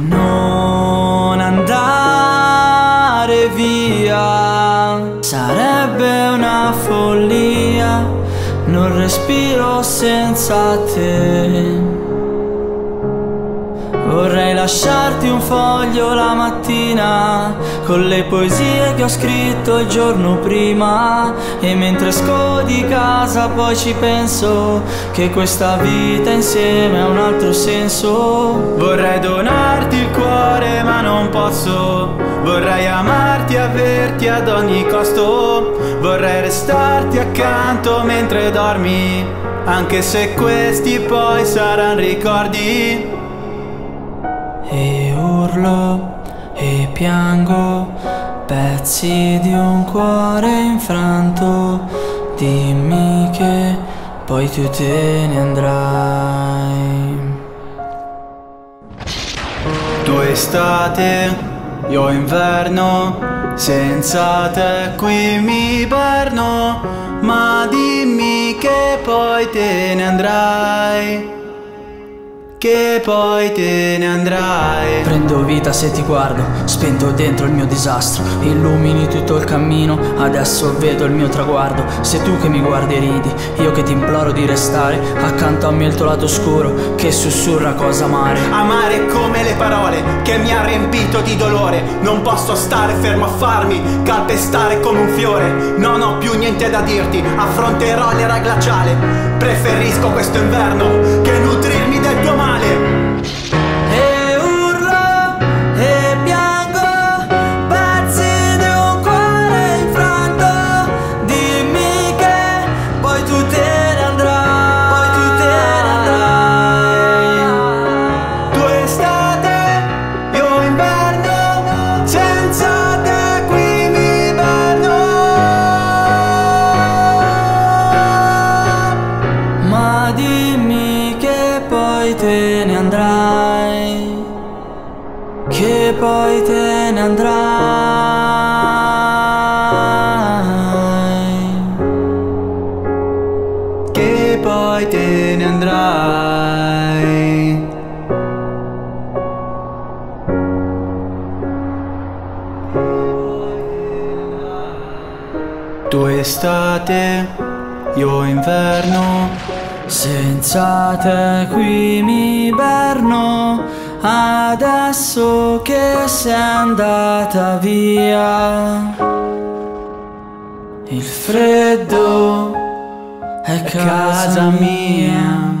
Non andare via sarebbe una follia, non respiro senza te. Vorrei lasciarti un foglio la mattina con le poesie che ho scritto il giorno prima. E mentre esco di casa poi ci penso che questa vita insieme ha un altro senso. Vorrei donarti il cuore ma non posso, vorrei amarti averti ad ogni costo, vorrei restarti accanto mentre dormi, anche se questi poi saranno ricordi e urlo e piango pezzi di un cuore infranto. Dimmi che poi tu te ne andrai. Tu estate io inverno senza te qui mi perno. Ma dimmi che poi te ne andrai che poi te ne andrai. Prendo vita se ti guardo, spento dentro il mio disastro, illumini tutto il cammino, adesso vedo il mio traguardo. Sei tu che mi guardi ridi, io che ti imploro di restare accanto a me il tuo lato scuro che sussurra cosa amare. Amare come le parole che mi ha riempito di dolore. Non posso stare fermo a farmi calpestare come un fiore. Non ho più niente da dirti, affronterò l'era glaciale. Preferisco questo inverno che nutrirmi poi te ne andrai, che poi te ne andrai. Tu estate, io inverno senza te qui mi berno, adesso che sei andata via. Il freddo è casa mia.